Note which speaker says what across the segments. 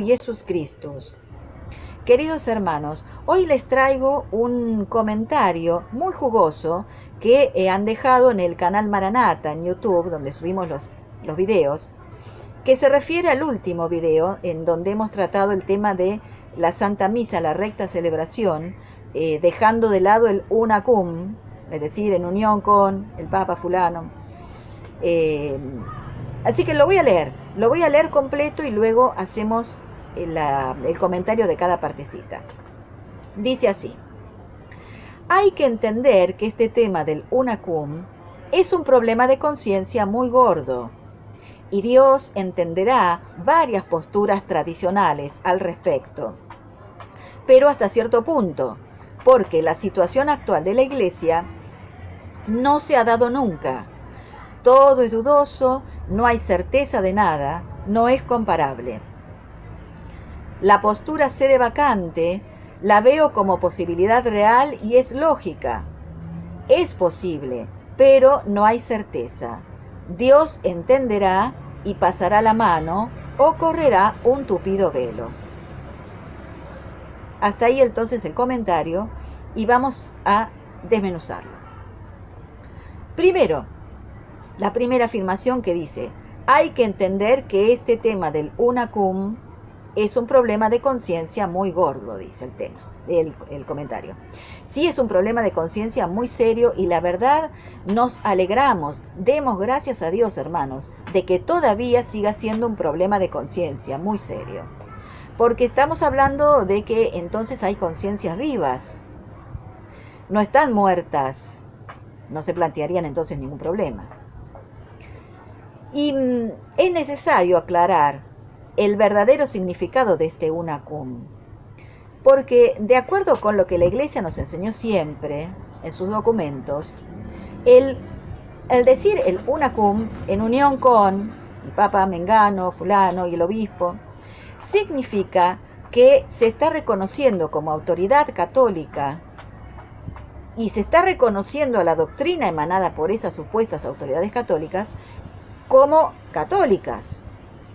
Speaker 1: Jesús Cristo. Queridos hermanos, hoy les traigo un comentario muy jugoso que eh, han dejado en el canal Maranata en YouTube, donde subimos los, los videos, que se refiere al último video en donde hemos tratado el tema de la Santa Misa, la recta celebración, eh, dejando de lado el unacum, es decir, en unión con el Papa fulano. Eh, así que lo voy a leer, lo voy a leer completo y luego hacemos el, el comentario de cada partecita. Dice así, hay que entender que este tema del unacum es un problema de conciencia muy gordo y Dios entenderá varias posturas tradicionales al respecto. Pero hasta cierto punto, porque la situación actual de la Iglesia no se ha dado nunca. Todo es dudoso, no hay certeza de nada, no es comparable. La postura sede vacante la veo como posibilidad real y es lógica. Es posible, pero no hay certeza. Dios entenderá y pasará la mano o correrá un tupido velo. Hasta ahí entonces el comentario y vamos a desmenuzarlo. Primero, la primera afirmación que dice, hay que entender que este tema del unacum es un problema de conciencia muy gordo, dice el tema, el, el comentario. Sí es un problema de conciencia muy serio y la verdad nos alegramos, demos gracias a Dios, hermanos, de que todavía siga siendo un problema de conciencia muy serio. Porque estamos hablando de que entonces hay conciencias vivas, no están muertas, no se plantearían entonces ningún problema. Y mm, es necesario aclarar el verdadero significado de este unacum. Porque de acuerdo con lo que la Iglesia nos enseñó siempre en sus documentos, el, el decir el unacum en unión con el Papa Mengano, fulano y el obispo, significa que se está reconociendo como autoridad católica y se está reconociendo a la doctrina emanada por esas supuestas autoridades católicas como católicas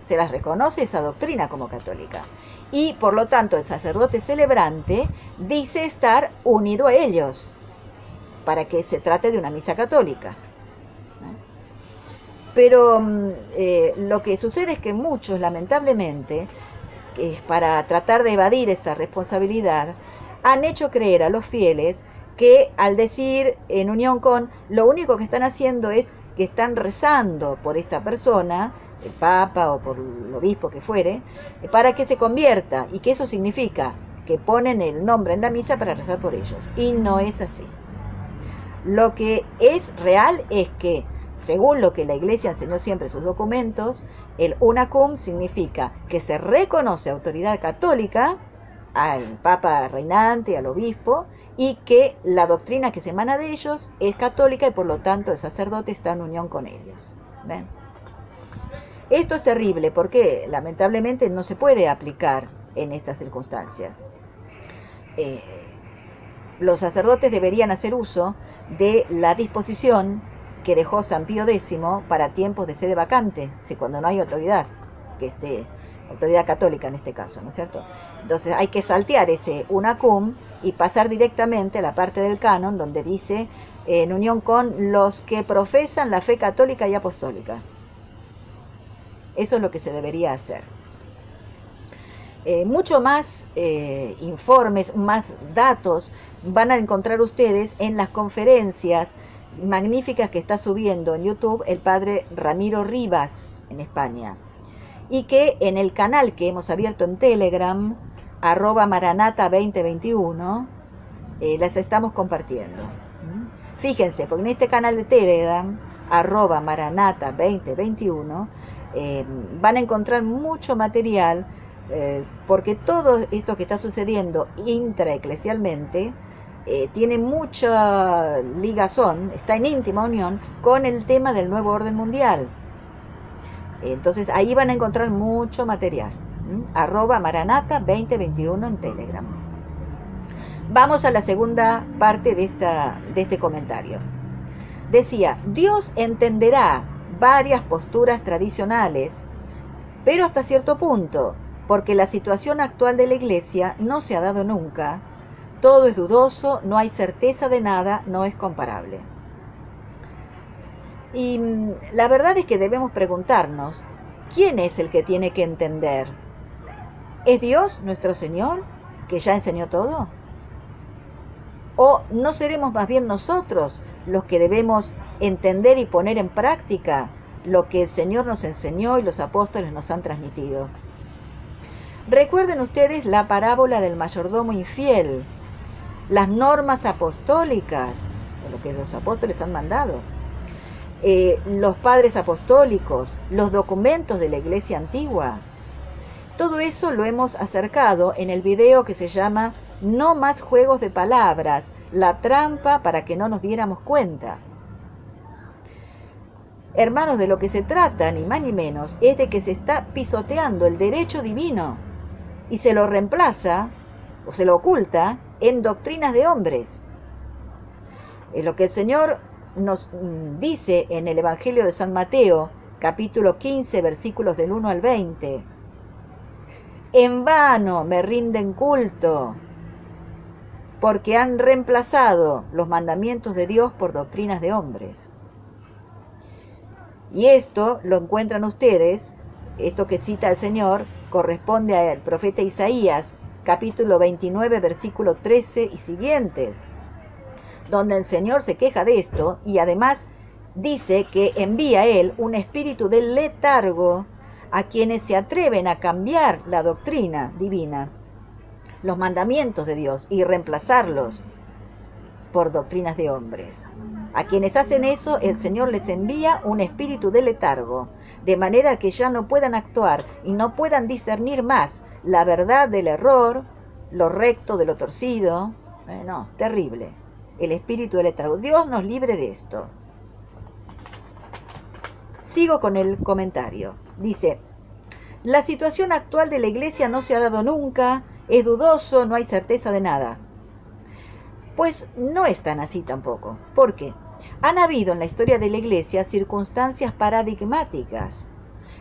Speaker 1: se las reconoce esa doctrina como católica. Y por lo tanto el sacerdote celebrante dice estar unido a ellos para que se trate de una misa católica. Pero mm, eh, lo que sucede es que muchos, lamentablemente, para tratar de evadir esta responsabilidad, han hecho creer a los fieles que al decir en unión con, lo único que están haciendo es que están rezando por esta persona el Papa o por el obispo que fuere, eh, para que se convierta y que eso significa que ponen el nombre en la misa para rezar por ellos. Y no es así. Lo que es real es que, según lo que la Iglesia enseñó siempre en sus documentos, el unacum significa que se reconoce autoridad católica al Papa reinante, al obispo, y que la doctrina que se emana de ellos es católica y por lo tanto el sacerdote está en unión con ellos. Esto es terrible porque lamentablemente no se puede aplicar en estas circunstancias. Eh, los sacerdotes deberían hacer uso de la disposición que dejó San Pío X para tiempos de sede vacante, si cuando no hay autoridad, que esté autoridad católica en este caso, ¿no es cierto? Entonces hay que saltear ese unacum y pasar directamente a la parte del canon donde dice en unión con los que profesan la fe católica y apostólica. Eso es lo que se debería hacer. Eh, mucho más eh, informes, más datos van a encontrar ustedes en las conferencias magníficas que está subiendo en YouTube el padre Ramiro Rivas en España. Y que en el canal que hemos abierto en Telegram, arroba maranata 2021, eh, las estamos compartiendo. ¿Mm? Fíjense, porque en este canal de Telegram, arroba maranata 2021, eh, van a encontrar mucho material eh, porque todo esto que está sucediendo intraeclesialmente tiene mucha ligazón, está en íntima unión con el tema del nuevo orden mundial. Entonces ahí van a encontrar mucho material. Arroba Maranata 2021 en Telegram. Vamos a la segunda parte de, esta, de este comentario. Decía, Dios entenderá varias posturas tradicionales, pero hasta cierto punto, porque la situación actual de la iglesia no se ha dado nunca. Todo es dudoso, no hay certeza de nada, no es comparable. Y mm, la verdad es que debemos preguntarnos, ¿quién es el que tiene que entender? ¿Es Dios, nuestro Señor, que ya enseñó todo? ¿O no seremos más bien nosotros los que debemos entender y poner en práctica lo que el Señor nos enseñó y los apóstoles nos han transmitido? Recuerden ustedes la parábola del mayordomo infiel, las normas apostólicas, lo que los apóstoles han mandado, eh, los padres apostólicos, los documentos de la iglesia antigua. Todo eso lo hemos acercado en el video que se llama No más juegos de palabras, la trampa para que no nos diéramos cuenta. Hermanos, de lo que se trata, ni más ni menos, es de que se está pisoteando el derecho divino y se lo reemplaza o se lo oculta en doctrinas de hombres. Es lo que el Señor nos mm, dice en el Evangelio de San Mateo, capítulo 15, versículos del 1 al 20. En vano me rinden culto, porque han reemplazado los mandamientos de Dios por doctrinas de hombres. Y esto lo encuentran ustedes, esto que cita el Señor, corresponde al profeta Isaías, capítulo 29, versículo 13 y siguientes, donde el Señor se queja de esto y además dice que envía Él un espíritu de letargo a quienes se atreven a cambiar la doctrina divina, los mandamientos de Dios y reemplazarlos por doctrinas de hombres. A quienes hacen eso, el Señor les envía un espíritu de letargo, de manera que ya no puedan actuar y no puedan discernir más la verdad del error, lo recto de lo torcido. Eh, no, terrible. El espíritu de letargo. Dios nos libre de esto. Sigo con el comentario. Dice, la situación actual de la iglesia no se ha dado nunca, es dudoso, no hay certeza de nada. Pues no es tan así tampoco. ¿Por qué? Han habido en la historia de la Iglesia circunstancias paradigmáticas,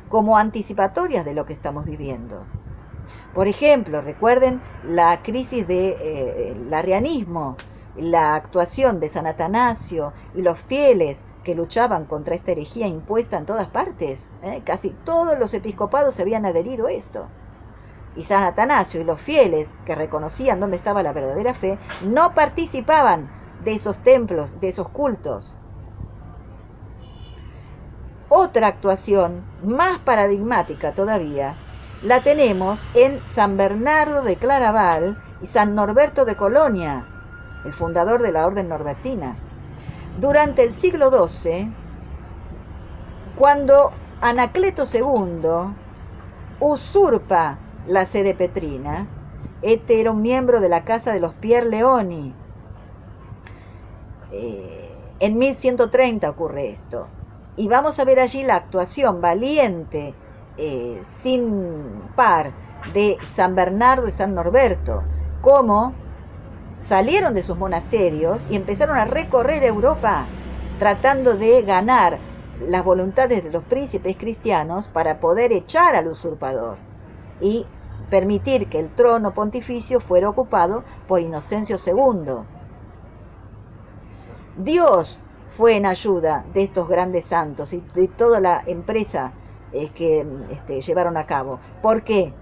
Speaker 1: como anticipatorias de lo que estamos viviendo. Por ejemplo, recuerden la crisis del de, eh, arrianismo, la actuación de San Atanasio y los fieles que luchaban contra esta herejía impuesta en todas partes. ¿eh? Casi todos los episcopados se habían adherido a esto y San Atanasio y los fieles que reconocían dónde estaba la verdadera fe, no participaban de esos templos, de esos cultos. Otra actuación más paradigmática todavía la tenemos en San Bernardo de Claraval y San Norberto de Colonia, el fundador de la Orden Norbertina. Durante el siglo XII, cuando Anacleto II usurpa la sede petrina. Este era un miembro de la casa de los Pier Leoni. Eh, en 1130 ocurre esto. Y vamos a ver allí la actuación valiente, eh, sin par, de San Bernardo y San Norberto, cómo salieron de sus monasterios y empezaron a recorrer Europa tratando de ganar las voluntades de los príncipes cristianos para poder echar al usurpador y permitir que el trono pontificio fuera ocupado por Inocencio II. Dios fue en ayuda de estos grandes santos y de toda la empresa eh, que este, llevaron a cabo. ¿Por qué?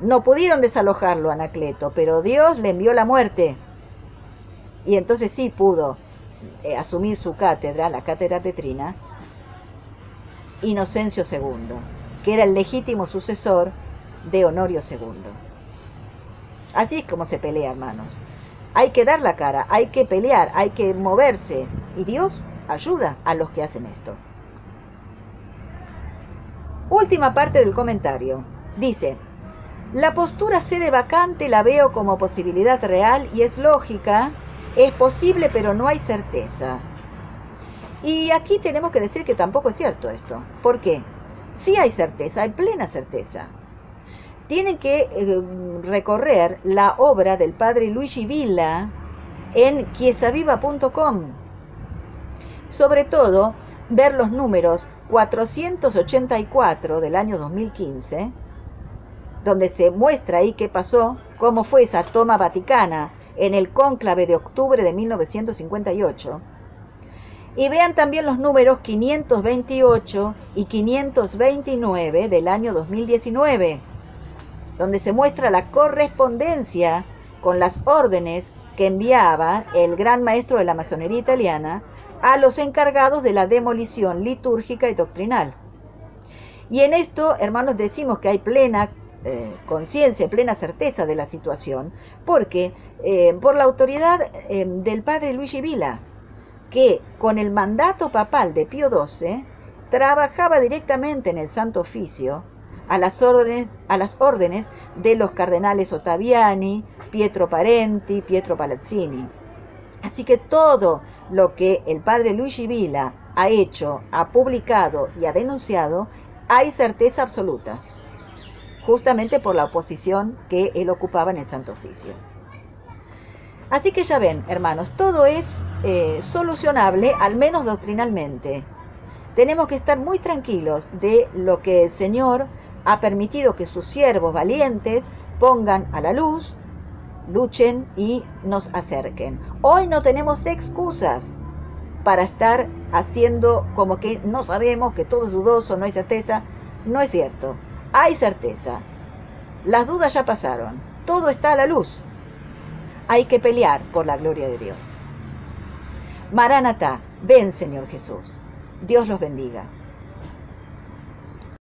Speaker 1: No pudieron desalojarlo Anacleto, pero Dios le envió la muerte. Y entonces sí pudo eh, asumir su cátedra, la cátedra petrina, Inocencio II, que era el legítimo sucesor de Honorio II. Así es como se pelea, hermanos. Hay que dar la cara, hay que pelear, hay que moverse. Y Dios ayuda a los que hacen esto. Última parte del comentario. Dice, la postura sede vacante la veo como posibilidad real y es lógica, es posible pero no hay certeza. Y aquí tenemos que decir que tampoco es cierto esto. ¿Por qué? Sí hay certeza, hay plena certeza tienen que eh, recorrer la obra del padre Luigi Villa en quiesaviva.com. Sobre todo, ver los números 484 del año 2015 donde se muestra ahí qué pasó, cómo fue esa toma vaticana en el cónclave de octubre de 1958. Y vean también los números 528 y 529 del año 2019, donde se muestra la correspondencia con las órdenes que enviaba el gran maestro de la masonería italiana a los encargados de la demolición litúrgica y doctrinal. Y en esto, hermanos, decimos que hay plena eh, conciencia, plena certeza de la situación, porque eh, por la autoridad eh, del padre Luigi Vila, que con el mandato papal de Pío XII trabajaba directamente en el Santo Oficio a las órdenes, a las órdenes de los cardenales Ottaviani, Pietro Parenti, Pietro Palazzini. Así que todo lo que el padre Luigi Vila ha hecho, ha publicado y ha denunciado, hay certeza absoluta, justamente por la oposición que él ocupaba en el Santo Oficio. Así que ya ven, hermanos, todo es eh, solucionable, al menos doctrinalmente. Tenemos que estar muy tranquilos de lo que el Señor ha permitido que sus siervos valientes pongan a la luz, luchen y nos acerquen. Hoy no tenemos excusas para estar haciendo como que no sabemos, que todo es dudoso, no hay certeza. No es cierto. Hay certeza. Las dudas ya pasaron. Todo está a la luz. Hay que pelear por la gloria de Dios. Maranatá, ven Señor Jesús. Dios los bendiga.